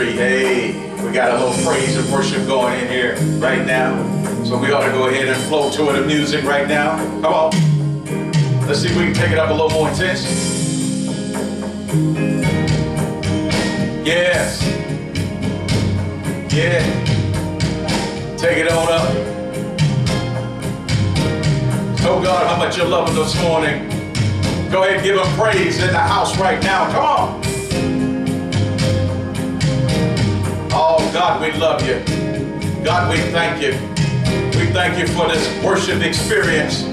Hey, we got a little praise and worship going in here right now. So we ought to go ahead and flow to the music right now. Come on. Let's see if we can take it up a little more intense. Yes. Yeah. Take it on up. Oh God, how much you love him this morning. Go ahead and give him praise in the house right now. Come on. God, we love you. God, we thank you. We thank you for this worship experience.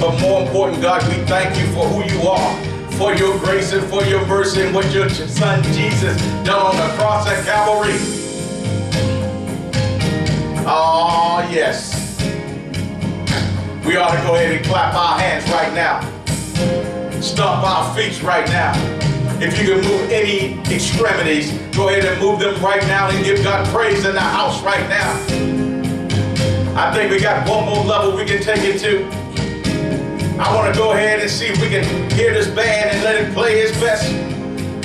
But more important, God, we thank you for who you are, for your grace and for your mercy and what your son Jesus done on the cross at Calvary. Oh, yes. We ought to go ahead and clap our hands right now. Stomp our feet right now. If you can move any extremities, go ahead and move them right now and give God praise in the house right now. I think we got one more level we can take it to. I want to go ahead and see if we can hear this band and let it play its best.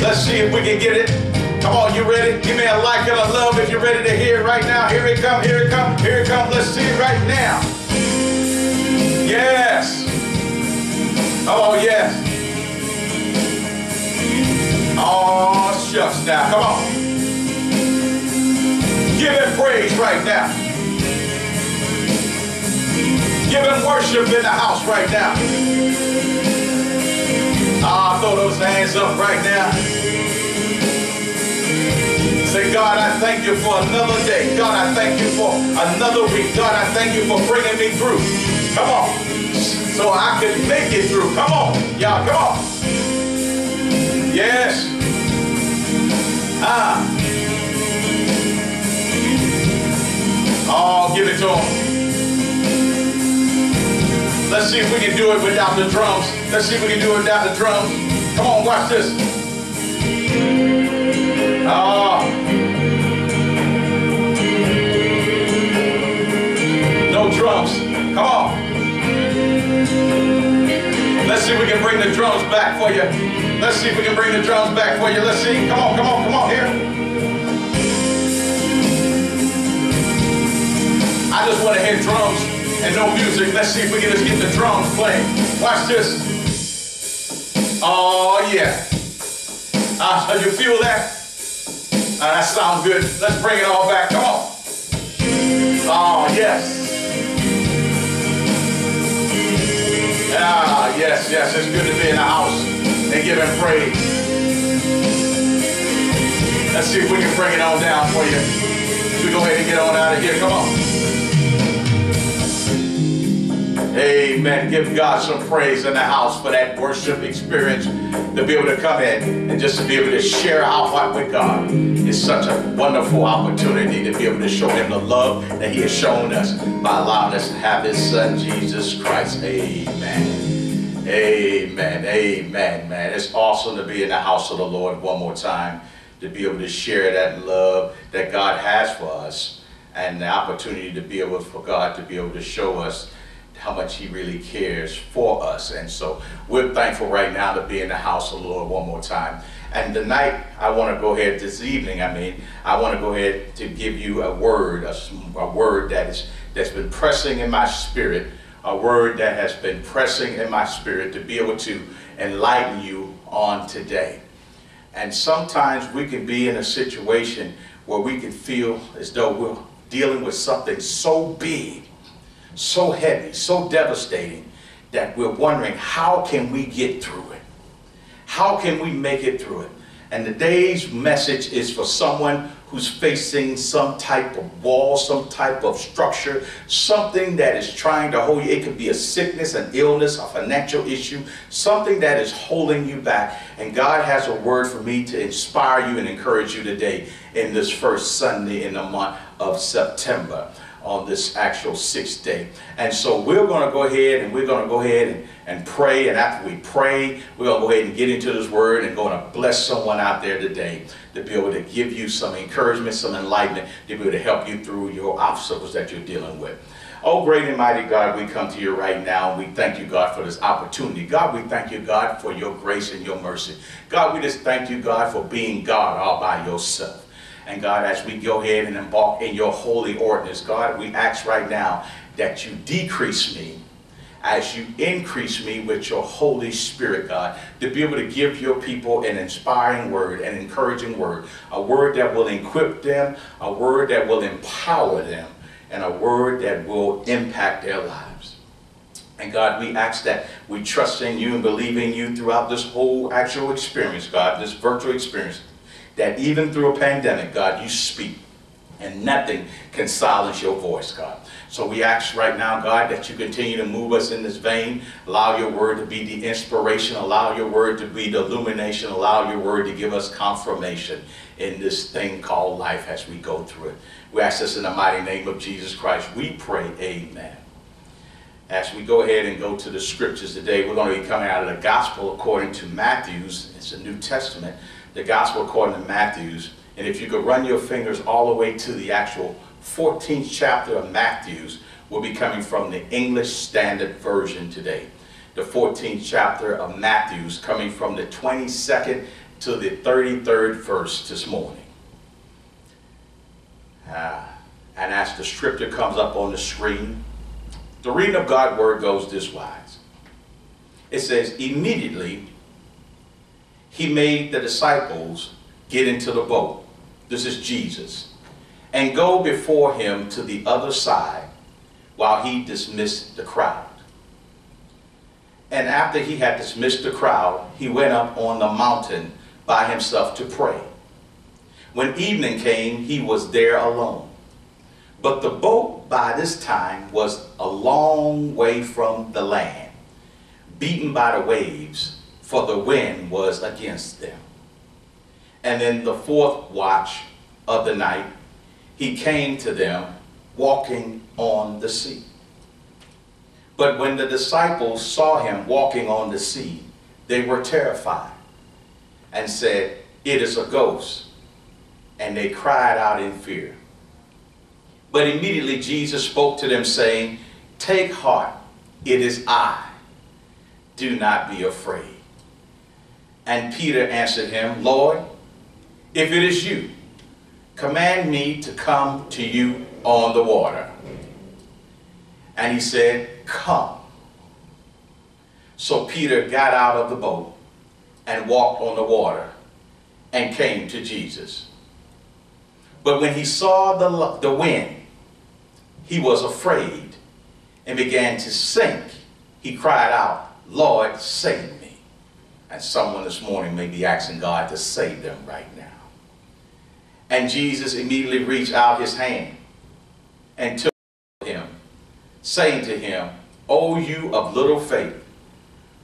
Let's see if we can get it. Come on, you ready? Give me a like and a love if you're ready to hear it right now. Here it come, here it come, here it come. Let's see it right now. Yes. Oh, yes. Oh, shucks now. Come on. Give him praise right now. Give him worship in the house right now. Ah, throw those hands up right now. Say, God, I thank you for another day. God, I thank you for another week. God, I thank you for bringing me through. Come on. So I can make it through. Come on. Y'all, come on. Yes. Ah. Oh, give it to him. Let's see if we can do it without the drums. Let's see if we can do it without the drums. Come on, watch this. Oh. Can bring the drums back for you. Let's see if we can bring the drums back for you. Let's see. Come on, come on, come on here. I just want to hear drums and no music. Let's see if we can just get the drums playing. Watch this. Oh, yeah. Uh, you feel that? Uh, that sounds good. Let's bring it all back. Come on. Oh, yes. Ah, yes, yes. It's good to be in the house and him praise. Let's see if we can bring it on down for you. We go ahead and get on out of here. Come on. Amen. Give God some praise in the house for that worship experience to be able to come in and just to be able to share our heart with God. is such a wonderful opportunity to be able to show Him the love that He has shown us by allowing us to have His Son, Jesus Christ. Amen. Amen. Amen, man. It's awesome to be in the house of the Lord one more time, to be able to share that love that God has for us and the opportunity to be able for God to be able to show us how much he really cares for us. And so we're thankful right now to be in the house of the Lord one more time. And tonight, I want to go ahead, this evening, I mean, I want to go ahead to give you a word, a, a word that is, that's been pressing in my spirit, a word that has been pressing in my spirit to be able to enlighten you on today. And sometimes we can be in a situation where we can feel as though we're dealing with something so big so heavy, so devastating that we're wondering how can we get through it? How can we make it through it? And today's message is for someone who's facing some type of wall, some type of structure, something that is trying to hold you. It could be a sickness, an illness, a financial issue, something that is holding you back. And God has a word for me to inspire you and encourage you today in this first Sunday in the month of September on this actual sixth day. And so we're going to go ahead and we're going to go ahead and, and pray. And after we pray, we're going to go ahead and get into this word and going to bless someone out there today to be able to give you some encouragement, some enlightenment, to be able to help you through your obstacles that you're dealing with. Oh, great and mighty God, we come to you right now. And we thank you, God, for this opportunity. God, we thank you, God, for your grace and your mercy. God, we just thank you, God, for being God all by yourself. And God, as we go ahead and embark in your holy ordinance, God, we ask right now that you decrease me as you increase me with your Holy Spirit, God, to be able to give your people an inspiring word, an encouraging word, a word that will equip them, a word that will empower them, and a word that will impact their lives. And God, we ask that we trust in you and believe in you throughout this whole actual experience, God, this virtual experience, that even through a pandemic, God, you speak and nothing can silence your voice, God. So we ask right now, God, that you continue to move us in this vein. Allow your word to be the inspiration. Allow your word to be the illumination. Allow your word to give us confirmation in this thing called life as we go through it. We ask this in the mighty name of Jesus Christ. We pray, amen. As we go ahead and go to the scriptures today, we're going to be coming out of the gospel according to Matthew's. It's a New Testament. The gospel according to Matthew's. And if you could run your fingers all the way to the actual 14th chapter of Matthew's, will be coming from the English Standard Version today. The 14th chapter of Matthew's coming from the 22nd to the 33rd verse this morning. Uh, and as the scripture comes up on the screen, the reading of God's word goes this wise. It says, immediately he made the disciples get into the boat. This is Jesus. And go before him to the other side while he dismissed the crowd. And after he had dismissed the crowd, he went up on the mountain by himself to pray. When evening came, he was there alone. But the boat by this time was a long way from the land, beaten by the waves, for the wind was against them. And in the fourth watch of the night, he came to them walking on the sea. But when the disciples saw him walking on the sea, they were terrified and said, It is a ghost and they cried out in fear. But immediately Jesus spoke to them, saying, Take heart, it is I. Do not be afraid. And Peter answered him, Lord, if it is you, command me to come to you on the water. And he said, Come. So Peter got out of the boat and walked on the water and came to Jesus. But when he saw the, the wind, he was afraid and began to sink. He cried out, Lord, save me. And someone this morning may be asking God to save them right now. And Jesus immediately reached out his hand and took him, saying to him, O you of little faith,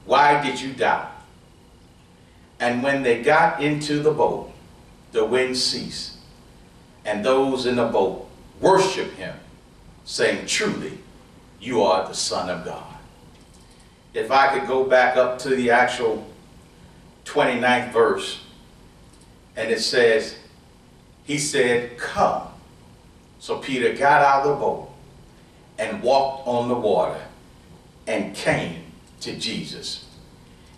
why did you doubt? And when they got into the boat, the wind ceased and those in the boat worshiped him, saying, Truly, you are the Son of God. If I could go back up to the actual 29th verse, and it says, He said, Come. So Peter got out of the boat and walked on the water and came to Jesus.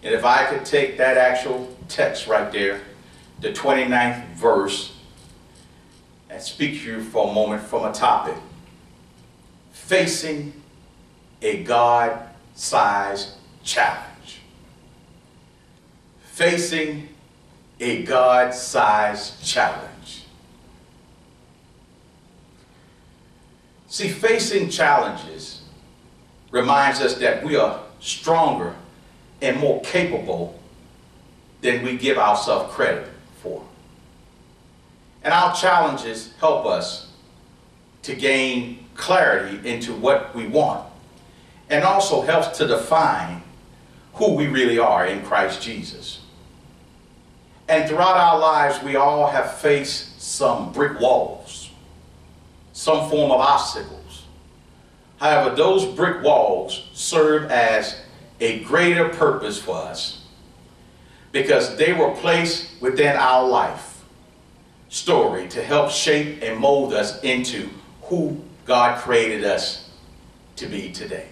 And if I could take that actual text right there, the 29th verse, and speak to you for a moment from a topic facing a God sized challenge. Facing a God sized challenge. See, facing challenges reminds us that we are stronger and more capable than we give ourselves credit for. And our challenges help us to gain clarity into what we want and also helps to define who we really are in Christ Jesus. And throughout our lives, we all have faced some brick walls, some form of obstacles. However, those brick walls serve as a greater purpose for us because they were placed within our life story to help shape and mold us into who God created us to be today.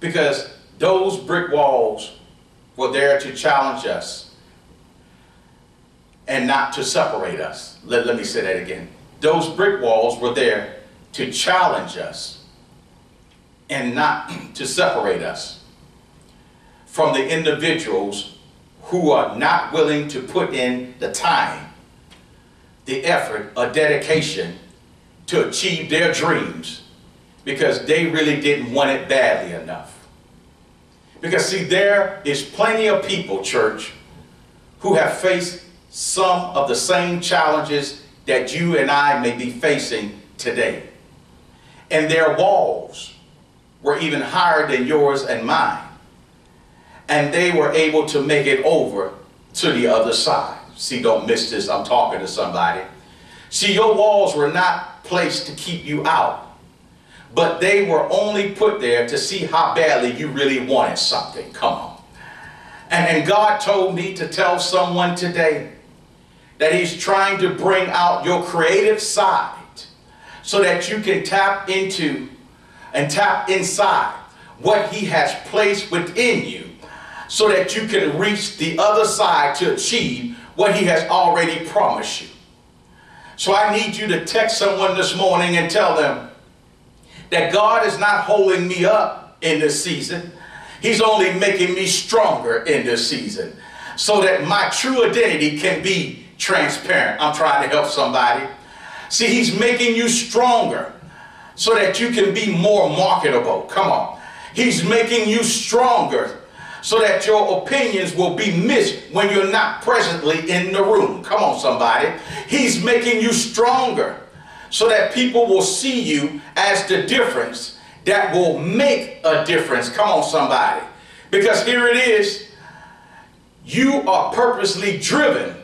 Because those brick walls were there to challenge us and not to separate us. Let, let me say that again. Those brick walls were there to challenge us and not to separate us from the individuals who are not willing to put in the time, the effort, or dedication to achieve their dreams because they really didn't want it badly enough. Because see, there is plenty of people, church, who have faced some of the same challenges that you and I may be facing today. And their walls were even higher than yours and mine. And they were able to make it over to the other side. See, don't miss this. I'm talking to somebody. See, your walls were not placed to keep you out but they were only put there to see how badly you really wanted something. Come on. And, and God told me to tell someone today that he's trying to bring out your creative side so that you can tap into and tap inside what he has placed within you so that you can reach the other side to achieve what he has already promised you. So I need you to text someone this morning and tell them, that God is not holding me up in this season. He's only making me stronger in this season so that my true identity can be transparent. I'm trying to help somebody. See, he's making you stronger so that you can be more marketable. Come on. He's making you stronger so that your opinions will be missed when you're not presently in the room. Come on, somebody. He's making you stronger so that people will see you as the difference that will make a difference. Come on, somebody. Because here it is. You are purposely driven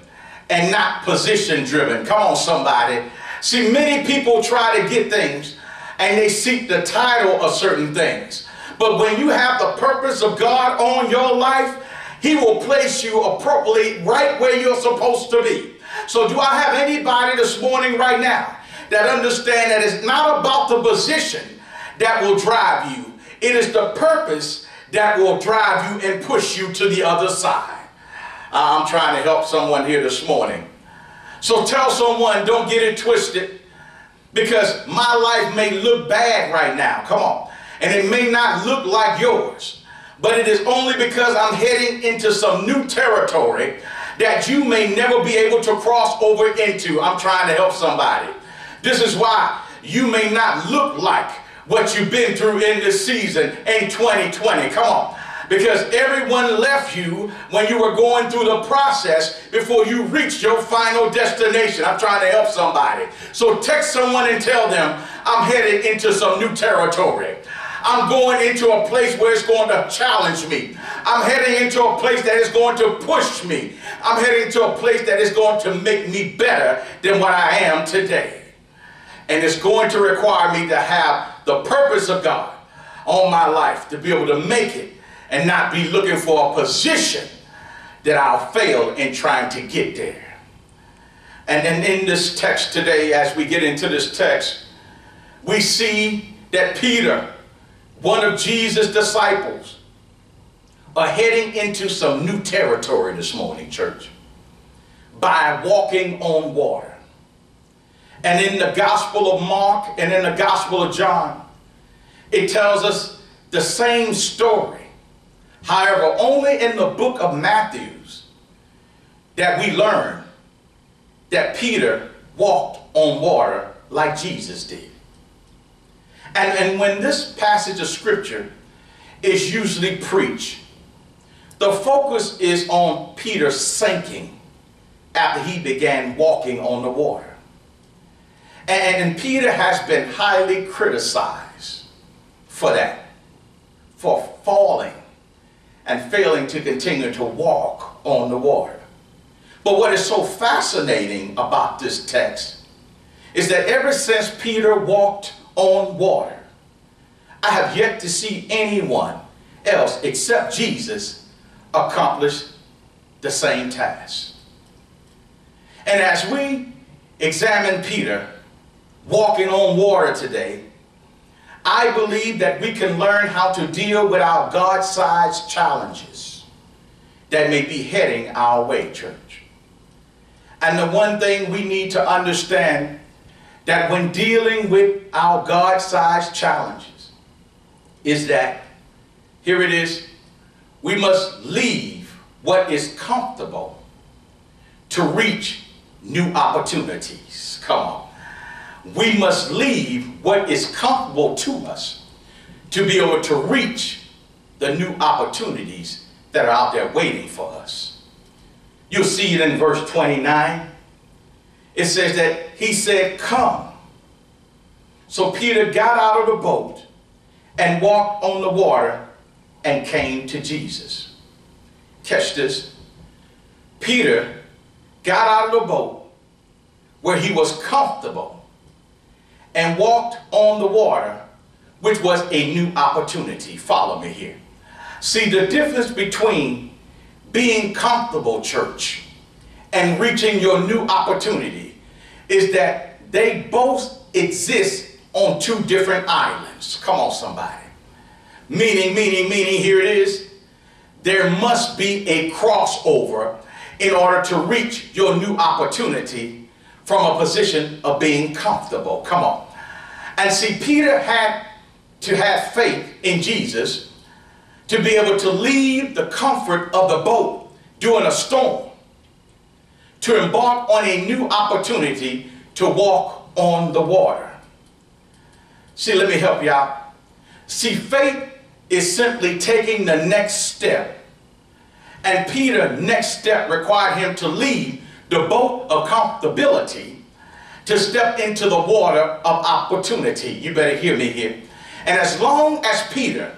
and not position driven. Come on, somebody. See, many people try to get things and they seek the title of certain things. But when you have the purpose of God on your life, He will place you appropriately right where you're supposed to be. So, do I have anybody this morning right now that understand that it's not about the position that will drive you. It is the purpose that will drive you and push you to the other side. I'm trying to help someone here this morning. So tell someone, don't get it twisted because my life may look bad right now. Come on. And it may not look like yours. But it is only because I'm heading into some new territory that you may never be able to cross over into. I'm trying to help somebody. This is why you may not look like what you've been through in this season in 2020. Come on. Because everyone left you when you were going through the process before you reached your final destination. I'm trying to help somebody. So text someone and tell them, I'm headed into some new territory. I'm going into a place where it's going to challenge me. I'm heading into a place that is going to push me. I'm heading to a place that is going to make me better than what I am today. And it's going to require me to have the purpose of God on my life to be able to make it and not be looking for a position that I'll fail in trying to get there. And then in this text today, as we get into this text, we see that Peter, one of Jesus' disciples, are heading into some new territory this morning, church, by walking on water. And in the Gospel of Mark and in the Gospel of John, it tells us the same story. However, only in the book of Matthew's that we learn that Peter walked on water like Jesus did. And, and when this passage of scripture is usually preached, the focus is on Peter sinking after he began walking on the water. And and Peter has been highly criticized for that, for falling and failing to continue to walk on the water. But what is so fascinating about this text is that ever since Peter walked on water, I have yet to see anyone else except Jesus accomplish the same task. And as we examine Peter, walking on water today, I believe that we can learn how to deal with our God-sized challenges that may be heading our way, church. And the one thing we need to understand that when dealing with our God-sized challenges is that, here it is, we must leave what is comfortable to reach new opportunities. Come on. We must leave what is comfortable to us to be able to reach the new opportunities that are out there waiting for us. You'll see it in verse 29. It says that he said, Come. So Peter got out of the boat and walked on the water and came to Jesus. Catch this. Peter got out of the boat where he was comfortable and walked on the water, which was a new opportunity. Follow me here. See the difference between being comfortable, church, and reaching your new opportunity is that they both exist on two different islands. Come on, somebody. Meaning, meaning, meaning, here it is. There must be a crossover in order to reach your new opportunity from a position of being comfortable. Come on. And see, Peter had to have faith in Jesus to be able to leave the comfort of the boat during a storm to embark on a new opportunity to walk on the water. See, let me help you out. See, faith is simply taking the next step. And Peter, next step required him to leave the boat of comfortability to step into the water of opportunity. You better hear me here. And as long as Peter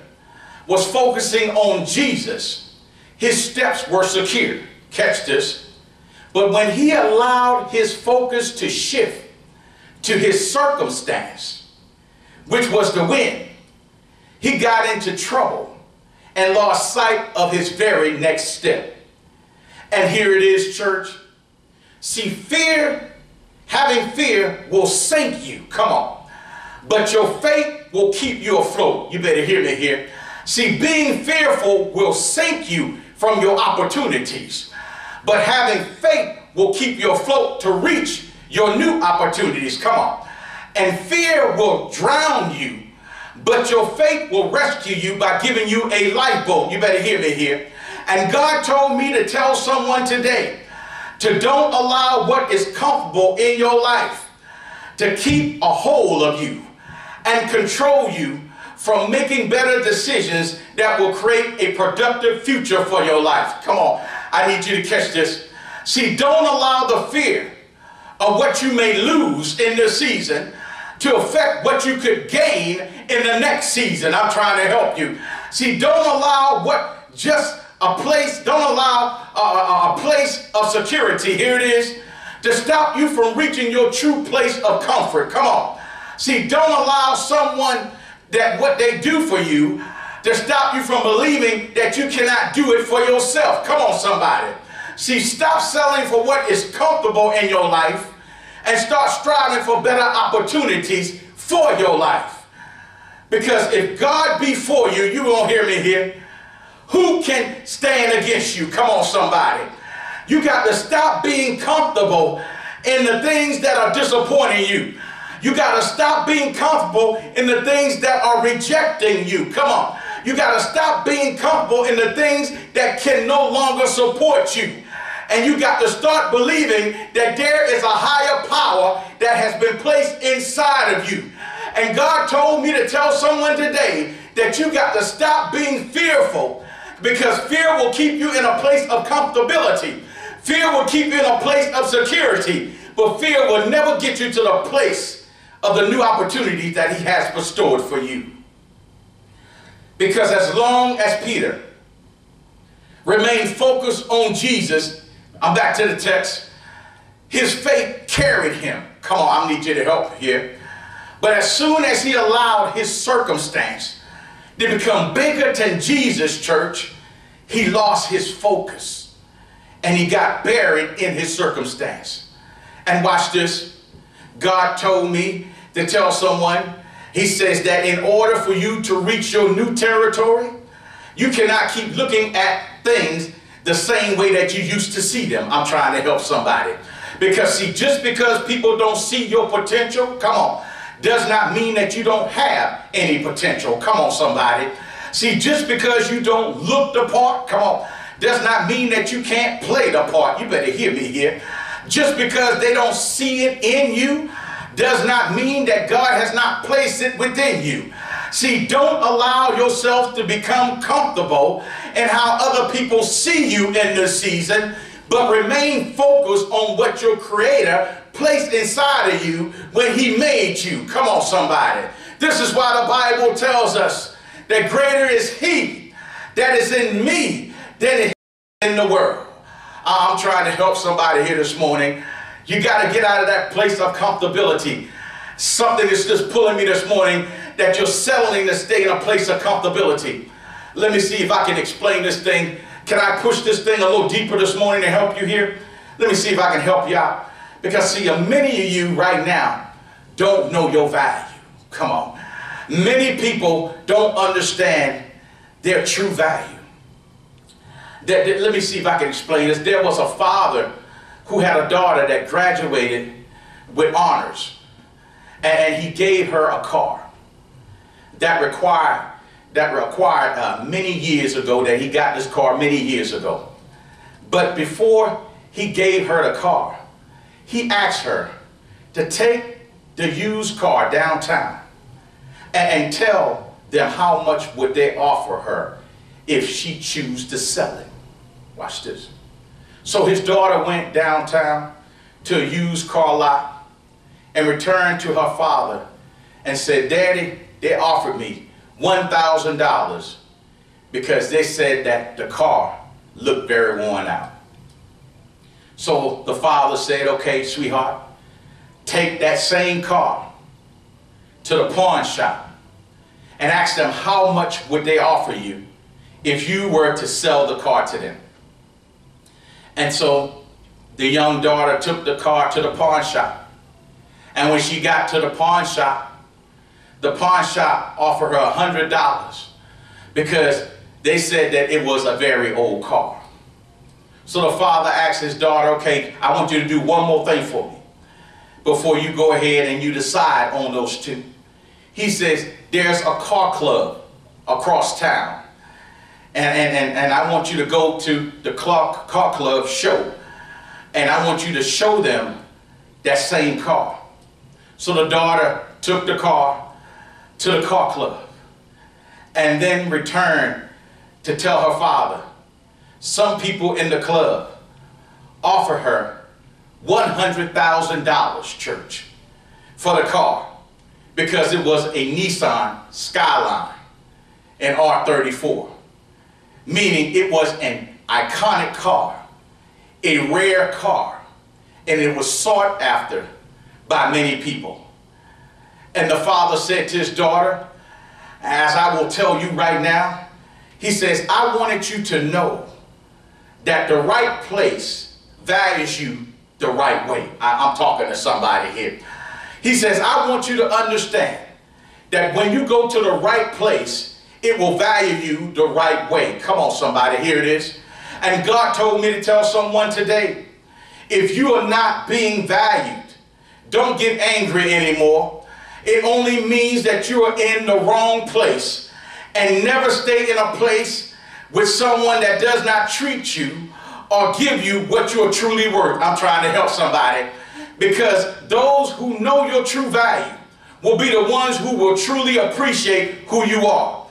was focusing on Jesus, his steps were secure. Catch this. But when he allowed his focus to shift to his circumstance, which was the wind, he got into trouble and lost sight of his very next step. And here it is, church. See, fear, having fear will sink you. Come on. But your faith will keep you afloat. You better hear me here. See, being fearful will sink you from your opportunities. But having faith will keep you afloat to reach your new opportunities. Come on. And fear will drown you but your faith will rescue you by giving you a lifeboat. You better hear me here. And God told me to tell someone today to don't allow what is comfortable in your life to keep a hold of you and control you from making better decisions that will create a productive future for your life. Come on, I need you to catch this. See, don't allow the fear of what you may lose in this season to affect what you could gain in the next season. I'm trying to help you. See, don't allow what just a place, don't allow a, a, place of security, here it is, to stop you from reaching your true place of comfort. Come on. See, don't allow someone that what they do for you to stop you from believing that you cannot do it for yourself. Come on, somebody. See, stop selling for what is comfortable in your life and start striving for better opportunities for your life. Because if God be for you, you won't hear me here. Who can stand against you? Come on, somebody. You got to stop being comfortable in the things that are disappointing you. You got to stop being comfortable in the things that are rejecting you. Come on. You got to stop being comfortable in the things that can no longer support you. And you got to start believing that there is a higher power that has been placed inside of you. And God told me to tell someone today that you got to stop being fearful because fear will keep you in a place of comfortability. Fear will keep you in a place of security, but fear will never get you to the place of the new opportunities that he has bestowed for you. Because as long as Peter remained focused on Jesus, I'm back to the text. His faith carried him. Come on, I need you to help here. But as soon as he allowed his circumstance to become bigger than Jesus' church, he lost his focus and he got buried in his circumstance. And watch this. God told me to tell someone, He says that in order for you to reach your new territory, you cannot keep looking at things the same way that you used to see them. I'm trying to help somebody. Because see, just because people don't see your potential, come on, does not mean that you don't have any potential. Come on, somebody. See, just because you don't look the part, come on, does not mean that you can't play the part. You better hear me here. Just because they don't see it in you does not mean that God has not placed it within you. See, don't allow yourself to become comfortable in how other people see you in this season, but remain focused on what your Creator placed inside of you when He made you. Come on, somebody. This is why the Bible tells us that greater is He that is in me than in the world. Uh, I'm trying to help somebody here this morning. You got to get out of that place of comfortability. Something is just pulling me this morning that you're settling to stay in a place of comfortability. Let me see if I can explain this thing. Can I push this thing a little deeper this morning to help you here? Let me see if I can help you out. Because see, many of you right now don't know your value. Come on. Many people don't understand their true value. Let me see if I can explain this. There was a father who had a daughter that graduated with honors. And he gave her a car that required that required uh, many years ago that he got this car many years ago. But before he gave her the car, he asked her to take the used car downtown and, and tell them how much would they offer her if she choose to sell it. Watch this. So his daughter went downtown to a used car lot and returned to her father and said, Daddy, they offered me $1,000 because they said that the car looked very worn out. So the father said, okay, sweetheart, take that same car to the pawn shop and ask them how much would they offer you if you were to sell the car to them. And so the young daughter took the car to the pawn shop. And when she got to the pawn shop, the pawn shop offered her $100 because they said that it was a very old car. So the father asked his daughter, okay, I want you to do one more thing for me before you go ahead and you decide on those two. He says, there's a car club across town and, and, and I want you to go to the Clark Car Club show. And I want you to show them that same car. So the daughter took the car to the car club and then returned to tell her father, some people in the club offer her $100,000 church for the car because it was a Nissan Skyline in R34 meaning it was an iconic car, a rare car, and it was sought after by many people. And the father said to his daughter, as I will tell you right now, he says, I wanted you to know that the right place values you the right way. I, am talking to somebody here. He says, I want you to understand that when you go to the right place, it will value you the right way. Come on, somebody, here it is. And God told me to tell someone today, if you are not being valued, don't get angry anymore. It only means that you are in the wrong place. And never stay in a place with someone that does not treat you or give you what you're truly worth. I'm trying to help somebody. Because those who know your true value will be the ones who will truly appreciate who you are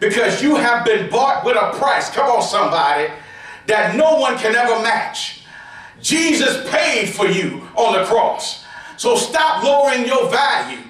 because you have been bought with a price. Come on, somebody, that no one can ever match. Jesus paid for you on the cross. So stop lowering your value,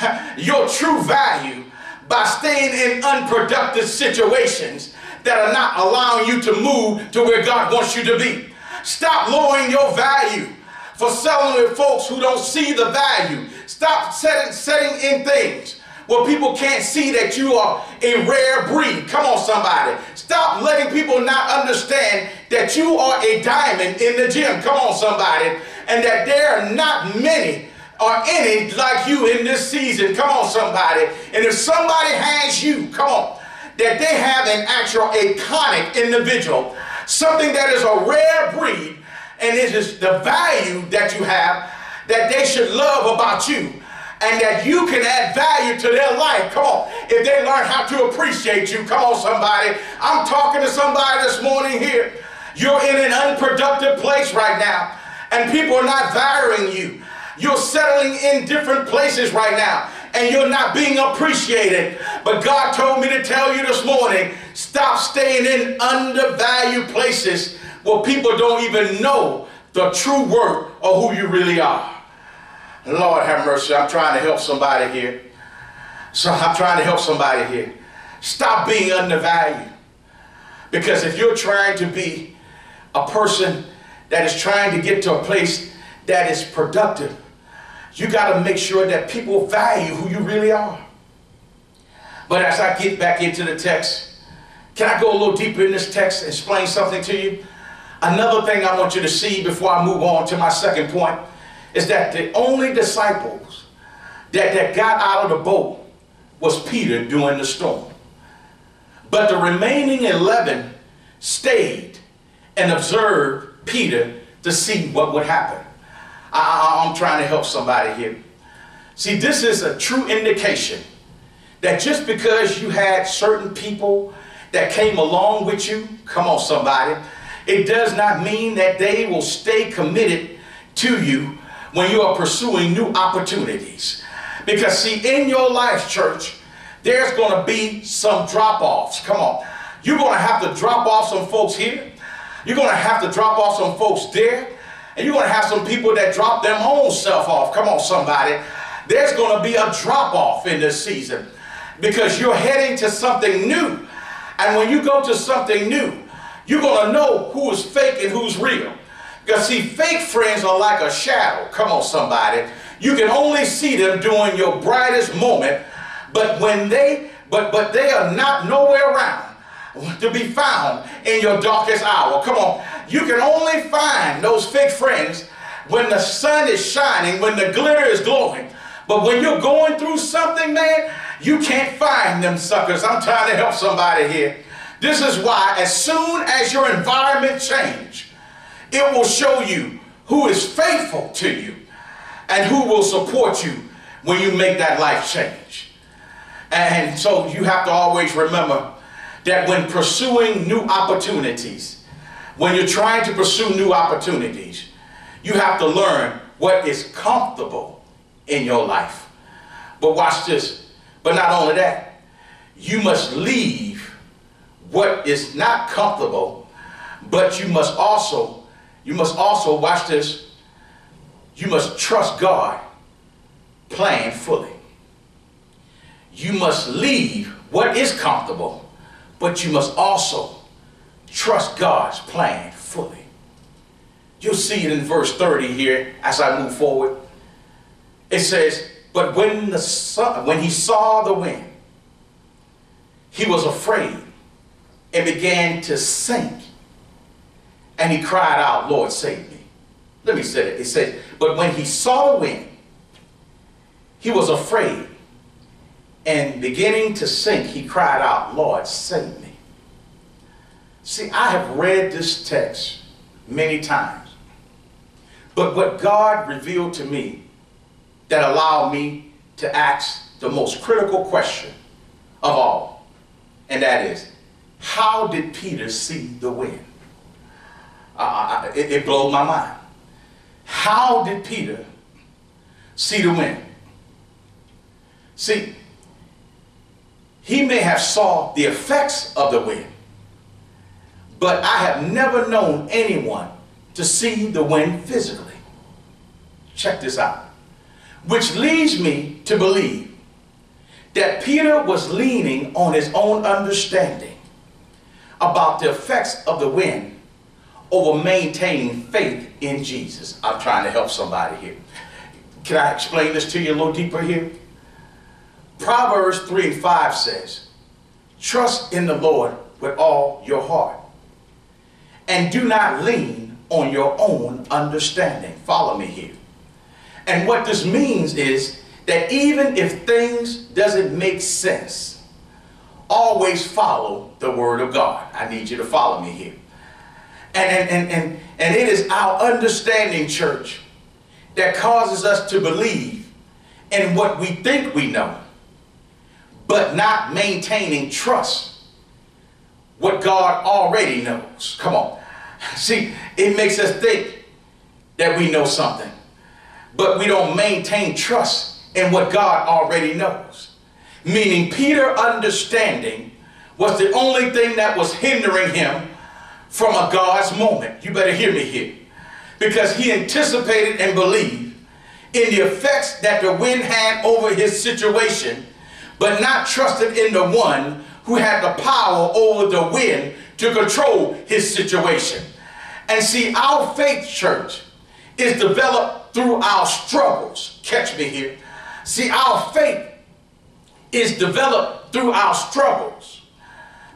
your true value, by staying in unproductive situations that are not allowing you to move to where God wants you to be. Stop lowering your value for selling with folks who don't see the value. Stop setting, setting in things where people can't see that you are a rare breed. Come on, somebody. Stop letting people not understand that you are a diamond in the gym. Come on, somebody. And that there are not many or any like you in this season. Come on, somebody. And if somebody has you, come on, that they have an actual iconic individual, something that is a rare breed, and it is the value that you have that they should love about you and that you can add value to their life. Come on. If they learn how to appreciate you, come on, somebody. I'm talking to somebody this morning here. You're in an unproductive place right now, and people are not valuing you. You're settling in different places right now, and you're not being appreciated. But God told me to tell you this morning stop staying in undervalued places where people don't even know the true worth of who you really are. Lord have mercy. I'm trying to help somebody here. So I'm trying to help somebody here. Stop being undervalued. Because if you're trying to be a person that is trying to get to a place that is productive, you got to make sure that people value who you really are. But as I get back into the text, can I go a little deeper in this text and explain something to you? Another thing I want you to see before I move on to my second point is that the only disciples that, that got out of the boat was Peter during the storm. But the remaining 11 stayed and observed Peter to see what would happen. I, I'm trying to help somebody here. See, this is a true indication that just because you had certain people that came along with you, come on somebody, it does not mean that they will stay committed to you when you are pursuing new opportunities. Because, see, in your life, church, there's going to be some drop offs. Come on. You're going to have to drop off some folks here. You're going to have to drop off some folks there. And you're going to have some people that drop their own self off. Come on, somebody. There's going to be a drop off in this season because you're heading to something new. And when you go to something new, you're going to know who is fake and who's real. Because see, fake friends are like a shadow. Come on, somebody. You can only see them during your brightest moment, but when they, but but they are not nowhere around to be found in your darkest hour. Come on. You can only find those fake friends when the sun is shining, when the glitter is glowing. But when you're going through something, man, you can't find them suckers. I'm trying to help somebody here. This is why as soon as your environment change, it will show you who is faithful to you and who will support you when you make that life change. And so you have to always remember that when pursuing new opportunities, when you're trying to pursue new opportunities, you have to learn what is comfortable in your life. But watch this. But not only that, you must leave what is not comfortable, but you must also you must also, watch this, you must trust God plan fully. You must leave what is comfortable, but you must also trust God's plan fully. You'll see it in verse 30 here as I move forward. It says, But when, the sun, when he saw the wind, he was afraid and began to sink and he cried out, Lord, save me. Let me say it. It says, but when he saw the wind, he was afraid. And beginning to sink, he cried out, Lord, save me. See, I have read this text many times. But what God revealed to me that allowed me to ask the most critical question of all, and that is, how did Peter see the wind? uh, it, it blows my mind. How did Peter see the wind? See, he may have saw the effects of the wind, but I have never known anyone to see the wind physically. Check this out. Which leads me to believe that Peter was leaning on his own understanding about the effects of the wind over maintaining faith in Jesus. I'm trying to help somebody here. Can I explain this to you a little deeper here? Proverbs 3 and 5 says, Trust in the Lord with all your heart, and do not lean on your own understanding. Follow me here. And what this means is that even if things doesn't make sense, always follow the word of God. I need you to follow me here. And, and, and, and, and it is our understanding, church, that causes us to believe in what we think we know, but not maintaining trust what God already knows. Come on. See, it makes us think that we know something, but we don't maintain trust in what God already knows. Meaning, Peter understanding was the only thing that was hindering him from a God's moment. You better hear me here. Because he anticipated and believed in the effects that the wind had over his situation, but not trusted in the one who had the power over the wind to control his situation. And see, our faith church is developed through our struggles. Catch me here. See, our faith is developed through our struggles.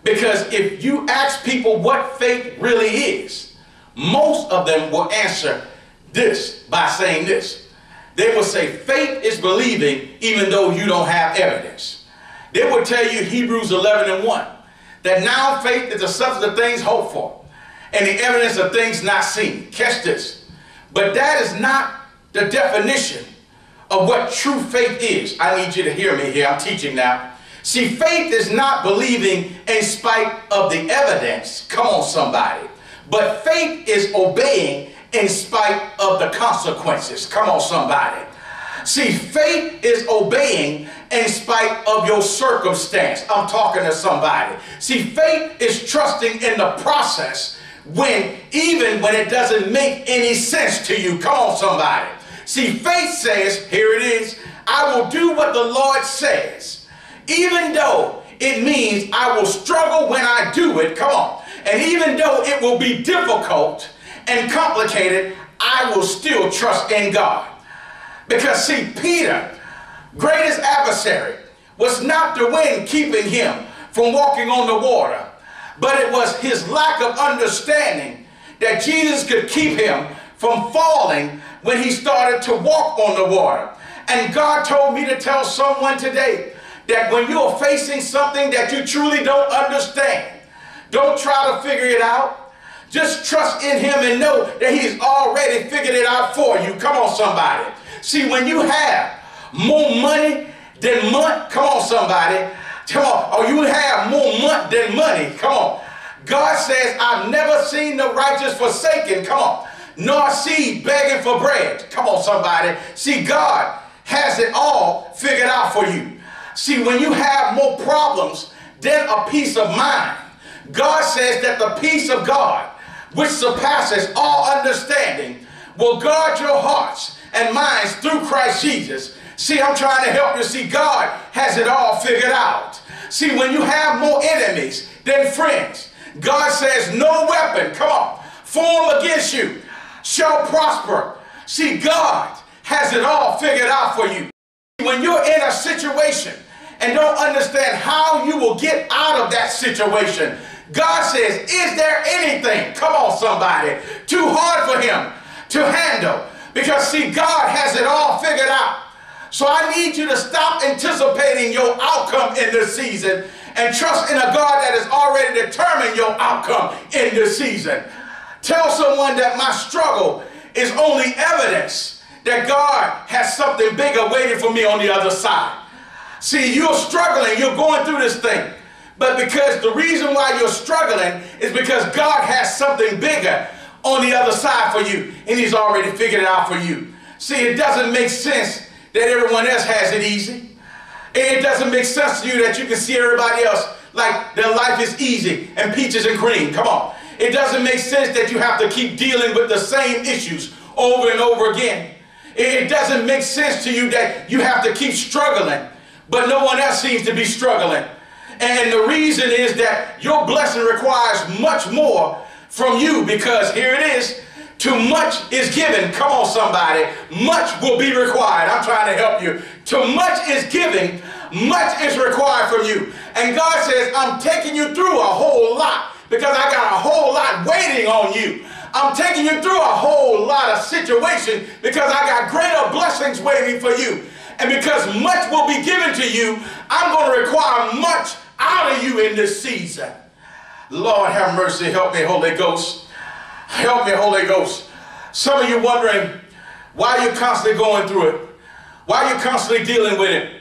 Because if you ask people what faith really is, most of them will answer this by saying this. They will say faith is believing even though you don't have evidence. They will tell you Hebrews 11 and 1 that now faith is the substance of things hoped for and the evidence of things not seen. Catch this. But that is not the definition of what true faith is. I need you to hear me here. I'm teaching now. See, faith is not believing in spite of the evidence. Come on, somebody. But faith is obeying in spite of the consequences. Come on, somebody. See, faith is obeying in spite of your circumstance. I'm talking to somebody. See, faith is trusting in the process when, even when it doesn't make any sense to you. Come on, somebody. See, faith says, here it is, I will do what the Lord says, even though it means I will struggle when I do it. Come on. And even though it will be difficult and complicated, I will still trust in God. Because see, Peter, greatest adversary, was not the wind keeping him from walking on the water, but it was his lack of understanding that Jesus could keep him from falling when he started to walk on the water. And God told me to tell someone today that when you're facing something that you truly don't understand, don't try to figure it out. Just trust in him and know that he's already figured it out for you. Come on, somebody. See, when you have more money than money, come on, somebody. Come on. Or you have more money than money. Come on. God says, I've never seen the righteous forsaken. Come on. Nor seed begging for bread. Come on, somebody. See, God has it all figured out for you. See, when you have more problems than a peace of mind, God says that the peace of God, which surpasses all understanding, will guard your hearts and minds through Christ Jesus. See, I'm trying to help you see God has it all figured out. See, when you have more enemies than friends, God says, no weapon, come on, form against you shall prosper. See, God has it all figured out for you. When you're in a situation and don't understand how you will get out of that situation, God says, is there anything, come on somebody, too hard for him to handle? Because see, God has it all figured out. So I need you to stop anticipating your outcome in this season and trust in a God that has already determined your outcome in this season. Tell someone that my struggle is only evidence that God has something bigger waiting for me on the other side. See, you're struggling, you're going through this thing. But because the reason why you're struggling is because God has something bigger on the other side for you, and He's already figured it out for you. See, it doesn't make sense that everyone else has it easy. It doesn't make sense to you that you can see everybody else like their life is easy and peaches and cream. Come on. It doesn't make sense that you have to keep dealing with the same issues over and over again. It doesn't make sense to you that you have to keep struggling, but no one else seems to be struggling. And the reason is that your blessing requires much more from you because here it is. Too much is given. Come on, somebody. Much will be required. I'm trying to help you. Too much is given. Much is required from you. And God says, I'm taking you through a whole lot because I got a whole lot waiting on you. I'm taking you through a whole lot of situations because I got greater blessings waiting for you. And because much will be given to you, I'm going to require much out of you in this season. Lord have mercy. Help me, Holy Ghost. Help me, Holy Ghost. Some of you wondering why you're constantly going through it. Why you're constantly dealing with it.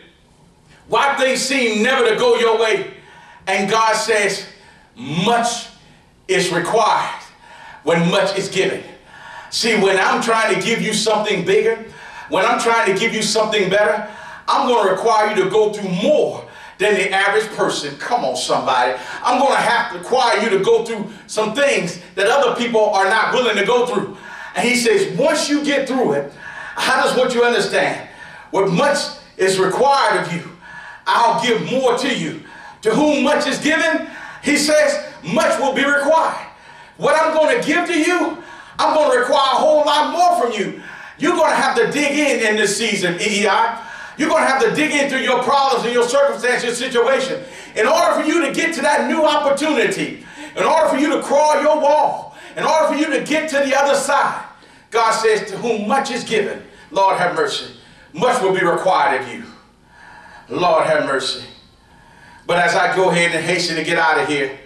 Why things seem never to go your way. And God says, much is required when much is given. See, when I'm trying to give you something bigger, when I'm trying to give you something better, I'm going to require you to go through more than the average person. Come on, somebody. I'm going to have to require you to go through some things that other people are not willing to go through. And he says, once you get through it, how does what you understand what much is required of you, I'll give more to you. To whom much is given, he says, much will be required. What I'm going to give to you, I'm going to require a whole lot more from you. You're going to have to dig in in this season, EEI. You're going to have to dig into your problems and your circumstance, your situation. In order for you to get to that new opportunity, in order for you to crawl your wall, in order for you to get to the other side, God says, to whom much is given, Lord have mercy, much will be required of you. Lord have mercy. But as I go ahead and hasten to get out of here,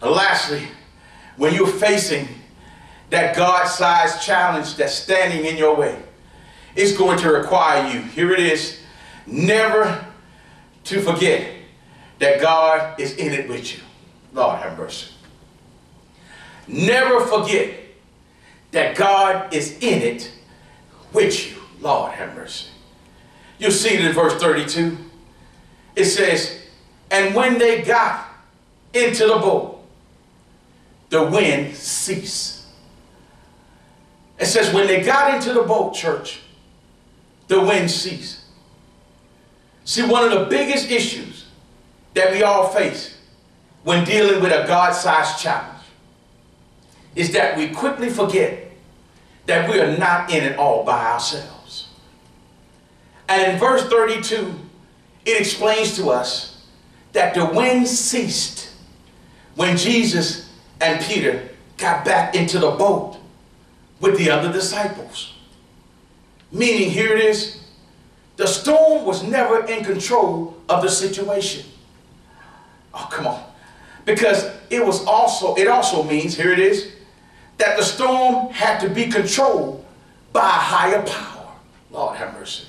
lastly, when you're facing that God-sized challenge that's standing in your way, it's going to require you, here it is, never to forget that God is in it with you. Lord have mercy. Never forget that God is in it with you. Lord have mercy. You'll see it in verse 32. It says, And when they got into the boat, the wind ceased. It says, when they got into the boat, church, the wind ceased. See, one of the biggest issues that we all face when dealing with a God-sized challenge is that we quickly forget that we are not in it all by ourselves. And in verse 32, it explains to us that the wind ceased when Jesus and Peter got back into the boat with the other disciples. Meaning, here it is, the storm was never in control of the situation. Oh, come on. Because it was also, it also means, here it is, that the storm had to be controlled by a higher power. Lord have mercy.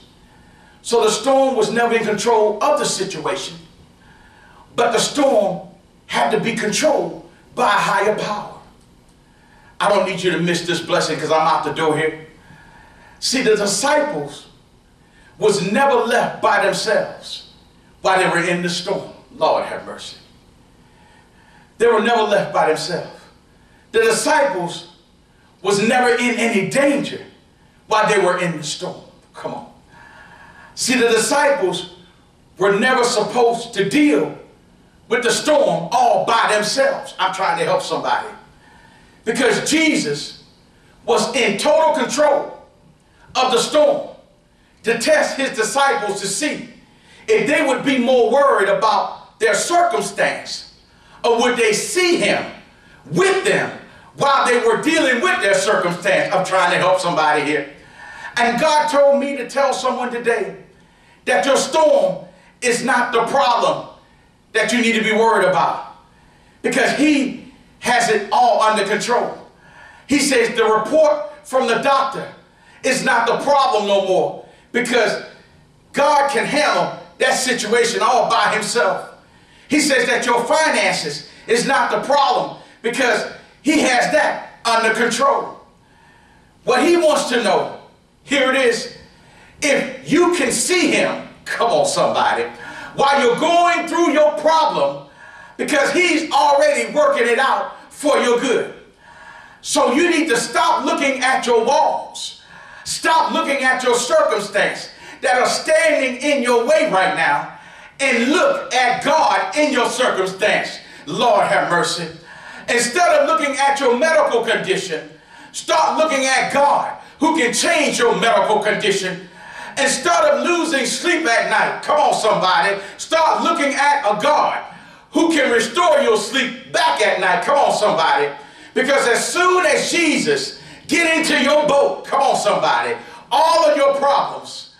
So the storm was never in control of the situation, but the storm had to be controlled by a higher power. I don't need you to miss this blessing because I'm out the door here. See, the disciples was never left by themselves while they were in the storm. Lord have mercy. They were never left by themselves. The disciples was never in any danger while they were in the storm. Come on. See, the disciples were never supposed to deal with the storm all by themselves. I'm trying to help somebody. Because Jesus was in total control of the storm to test his disciples to see if they would be more worried about their circumstance or would they see him with them while they were dealing with their circumstance. I'm trying to help somebody here. And God told me to tell someone today that your storm is not the problem that you need to be worried about because he has it all under control. He says the report from the doctor is not the problem no more because God can handle that situation all by himself. He says that your finances is not the problem because he has that under control. What he wants to know, here it is, if you can see him, come on somebody, while you're going through your problem, because he's already working it out for your good. So you need to stop looking at your walls. Stop looking at your circumstance that are standing in your way right now and look at God in your circumstance. Lord have mercy. Instead of looking at your medical condition, start looking at God who can change your medical condition. Instead of losing sleep at night, come on somebody, start looking at a God who can restore your sleep back at night. Come on somebody. Because as soon as Jesus get into your boat, come on somebody, all of your problems,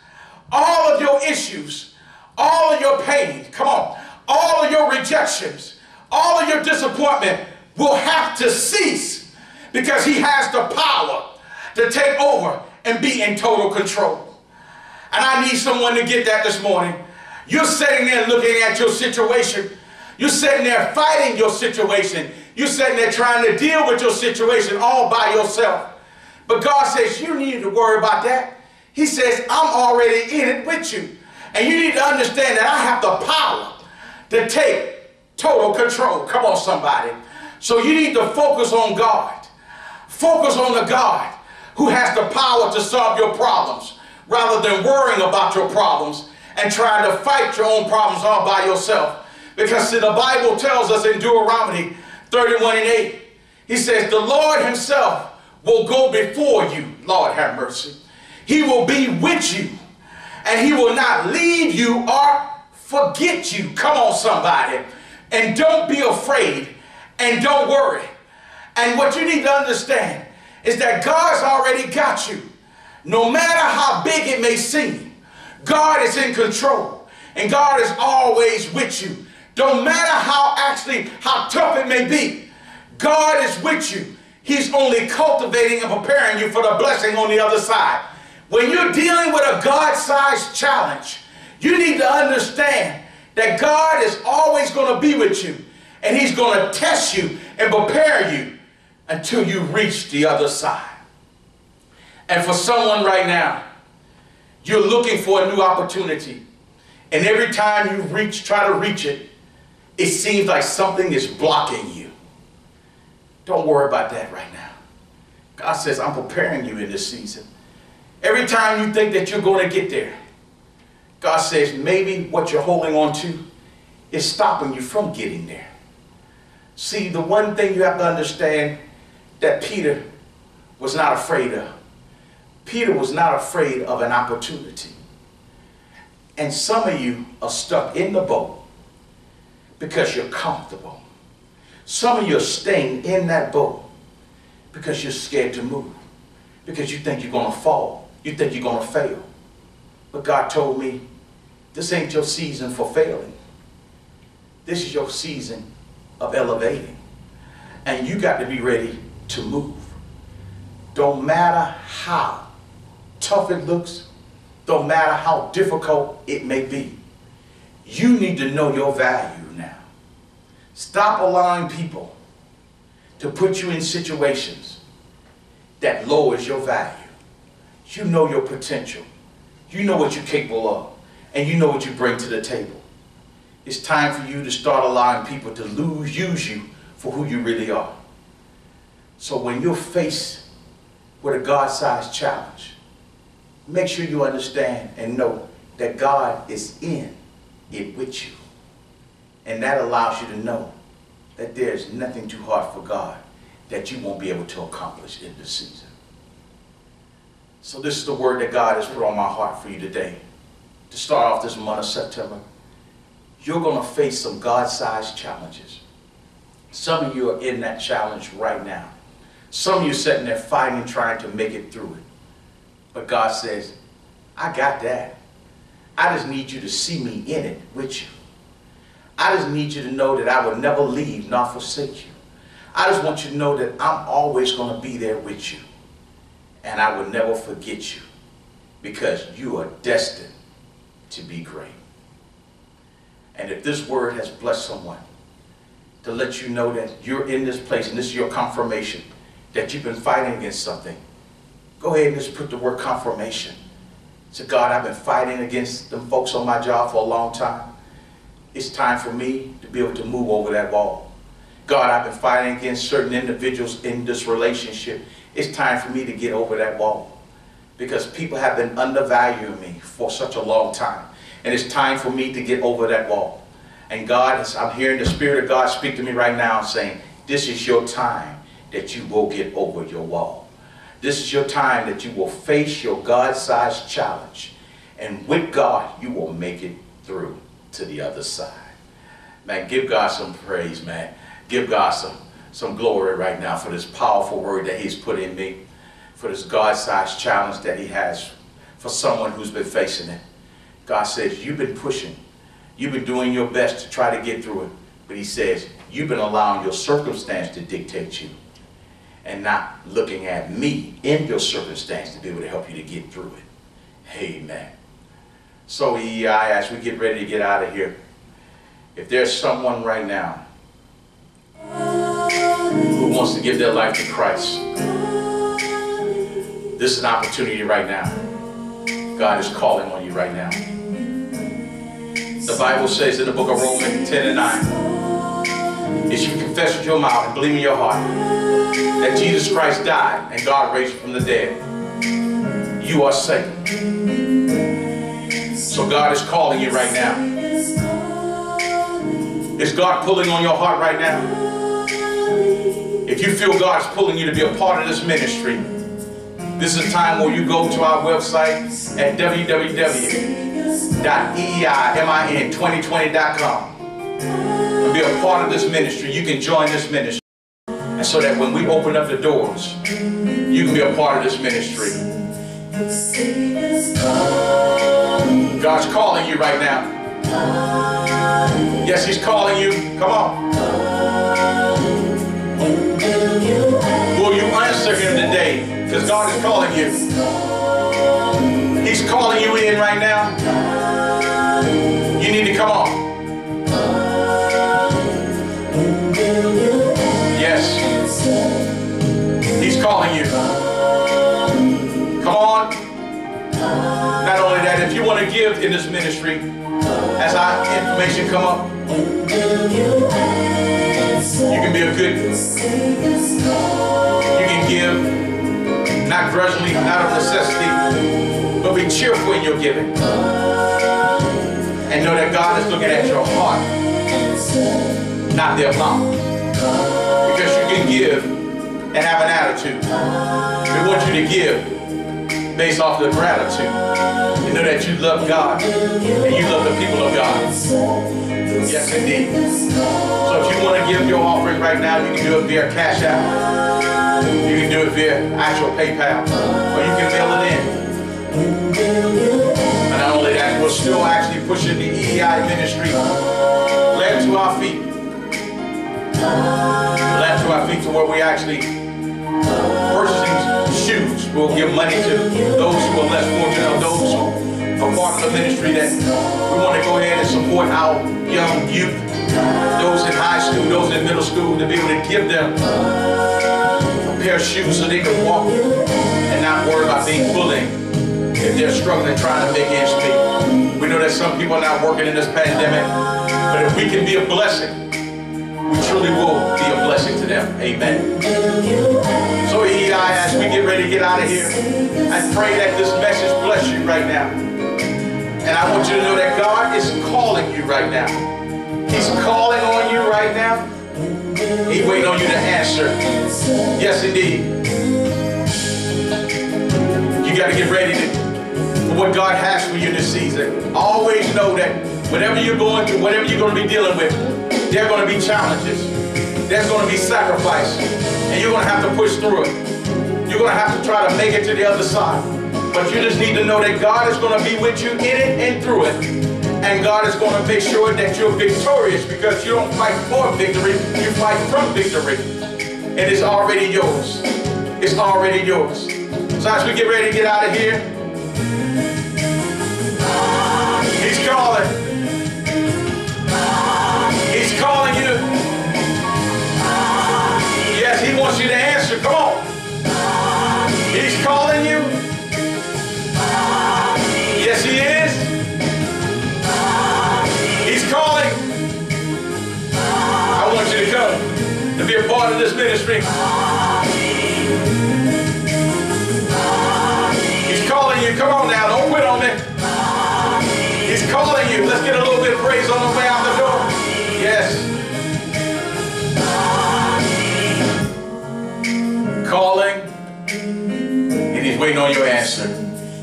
all of your issues, all of your pain, come on, all of your rejections, all of your disappointment will have to cease because he has the power to take over and be in total control. And I need someone to get that this morning. You're sitting there looking at your situation. You're sitting there fighting your situation. You're sitting there trying to deal with your situation all by yourself. But God says you need to worry about that. He says, I'm already in it with you. And you need to understand that I have the power to take total control. Come on, somebody. So you need to focus on God. Focus on the God who has the power to solve your problems rather than worrying about your problems and trying to fight your own problems all by yourself. Because see, the Bible tells us in Deuteronomy 31 and 8, he says, the Lord himself will go before you. Lord have mercy. He will be with you and he will not leave you or forget you. Come on, somebody. And don't be afraid and don't worry. And what you need to understand is that God's already got you. No matter how big it may seem, God is in control. And God is always with you. Don't matter how actually, how tough it may be, God is with you. He's only cultivating and preparing you for the blessing on the other side. When you're dealing with a God-sized challenge, you need to understand that God is always going to be with you. And he's going to test you and prepare you until you reach the other side. And for someone right now, you're looking for a new opportunity. And every time you reach, try to reach it, it seems like something is blocking you. Don't worry about that right now. God says, I'm preparing you in this season. Every time you think that you're going to get there, God says maybe what you're holding on to is stopping you from getting there. See, the one thing you have to understand that Peter was not afraid of. Peter was not afraid of an opportunity. And some of you are stuck in the boat because you're comfortable. Some of you are staying in that boat because you're scared to move. Because you think you're going to fall. You think you're going to fail. But God told me, this ain't your season for failing. This is your season of elevating. And you got to be ready to move. Don't matter how tough it looks, don't matter how difficult it may be. You need to know your value. Stop allowing people to put you in situations that lowers your value. You know your potential. You know what you're capable of. And you know what you bring to the table. It's time for you to start allowing people to lose, use you for who you really are. So when you're faced with a God-sized challenge, make sure you understand and know that God is in it with you. And that allows you to know that there's nothing too hard for God that you won't be able to accomplish in this season. So this is the word that God has put on my heart for you today. To start off this month of September, you're going to face some God-sized challenges. Some of you are in that challenge right now. Some of you are sitting there fighting, trying to make it through it. But God says, I got that. I just need you to see me in it with you. I just need you to know that I will never leave nor forsake you. I just want you to know that I'm always going to be there with you. And I will never forget you because you are destined to be great. And if this word has blessed someone, to let you know that you're in this place and this is your confirmation that you've been fighting against something. Go ahead and just put the word confirmation. Say, God, I've been fighting against them folks on my job for a long time. It's time for me to be able to move over that wall. God, I've been fighting against certain individuals in this relationship. It's time for me to get over that wall. Because people have been undervaluing me for such a long time. And it's time for me to get over that wall. And God, I'm hearing the Spirit of God speak to me right now saying, this is your time that you will get over your wall. This is your time that you will face your God-sized challenge. And with God, you will make it through to the other side. Man, give God some praise, man. Give God some, some glory right now for this powerful word that he's put in me, for this God-sized challenge that he has for someone who's been facing it. God says, you've been pushing. You've been doing your best to try to get through it. But he says, you've been allowing your circumstance to dictate you and not looking at me in your circumstance to be able to help you to get through it. Amen. So EEI, as we get ready to get out of here, if there's someone right now who wants to give their life to Christ, this is an opportunity right now. God is calling on you right now. The Bible says in the book of Romans 10 and 9, if you confess with your mouth and believe in your heart that Jesus Christ died and God raised him from the dead, you are saved. So God is calling you right now. Is God pulling on your heart right now? If you feel God's pulling you to be a part of this ministry, this is a time where you go to our website at www.eimin2020.com and be a part of this ministry. You can join this ministry. And so that when we open up the doors, you can be a part of this ministry. God's calling you right now. Yes, He's calling you. Come on. Will you answer Him today? Because God is calling you. He's calling you in right now. Give in this ministry, as our information come up, you can be a good, you can give, not grudgingly, not of necessity, but be cheerful in your giving. And know that God is looking at your heart, not the amount. Because you can give and have an attitude. We want you to give based off of gratitude. You know that you love God and you love the people of God. Yes, indeed. So if you want to give your offering right now, you can do it via Cash App. You can do it via actual PayPal. Or you can mail it in. And not only that, we're still actually pushing the EEI ministry led to our feet. Led to our feet to where we actually purchasing shoes. We'll give money to those who are less fortunate, those who are part of the ministry that we want to go ahead and support our young youth, those in high school, those in middle school, to be able to give them a pair of shoes so they can walk and not worry about being bullied if they're struggling trying to make ends meet. We know that some people are not working in this pandemic, but if we can be a blessing, we truly will be a blessing to them. Amen. EI, as we get ready to get out of here, I pray that this message bless you right now. And I want you to know that God is calling you right now. He's calling on you right now. He's waiting on you to answer. Yes, indeed. You got to get ready to, for what God has for you this season. Always know that whatever you're going through, whatever you're going to be dealing with, there are going to be challenges. There's going to be sacrifice. And you're going to have to push through it. Going to have to try to make it to the other side. But you just need to know that God is going to be with you in it and through it. And God is going to make sure that you're victorious because you don't fight for victory, you fight from victory. And it's already yours. It's already yours. So as we get ready to get out of here, He's calling. He's calling you. Yes, he wants you to answer. Come on. Of this ministry. He's calling you. Come on now. Don't quit on me. He's calling you. Let's get a little bit of praise on the way out the door. Yes. Calling, and he's waiting on your answer.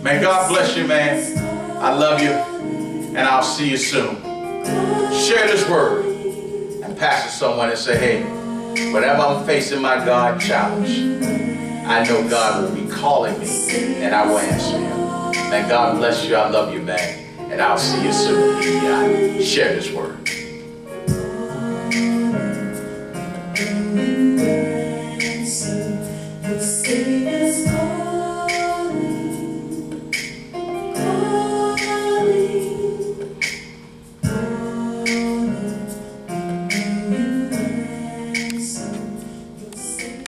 May God bless you, man. I love you, and I'll see you soon. Share this word and pass it to someone and say, hey, Whenever I'm facing my God challenge, I know God will be calling me and I will answer him. Man, God bless you. I love you, man. And I'll see you soon. Share this word.